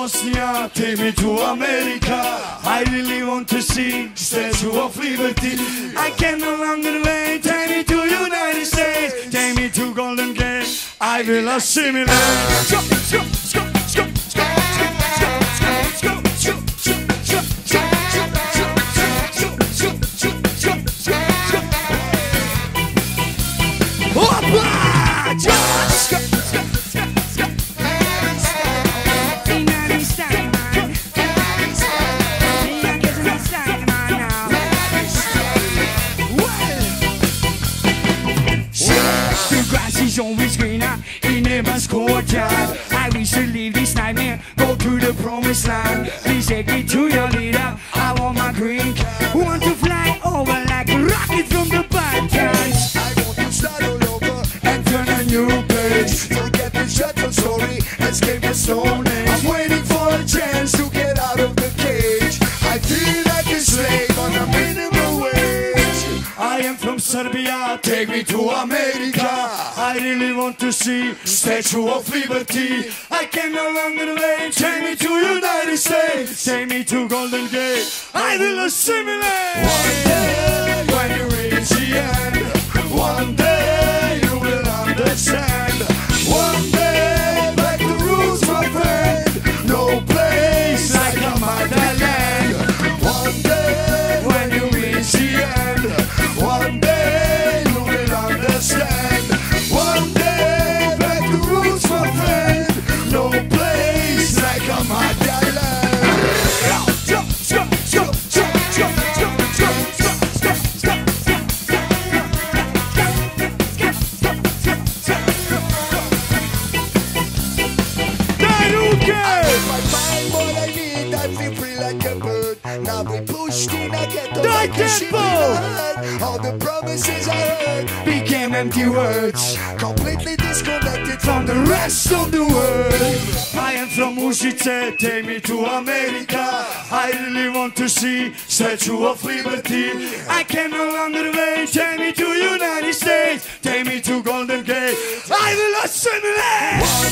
Bosnia, take me to America. I really want to see Statue of Liberty. I can no longer wait. Take me to United States. Take me to Golden Gate. I will assimilate. Opa! Greener in heaven's courtyard. I wish to leave this nightmare, go to the promised land. Please take me to your leader. I want my green card. Want to fly over like a rocket from the Balkans. I want to start all over And turn a new page. Forget the shuttle story, escape the stone age. I'm waiting for a chance to get out of the cage. I feel like a slave on a minimum wage. I am from Serbia, take me to America. I really want to see Statue of Liberty. I can no longer wait. Take me to United States. Take me to Golden Gate. I will assimilate. One day Now we pushed in, I get the like a ship in the head. All the promises I heard became empty words completely disconnected from the rest of the world. I am from Užice, take me to America. I really want to see Statue of Liberty. I can no longer wait, take me to United States, take me to Golden Gate. I will assimilate.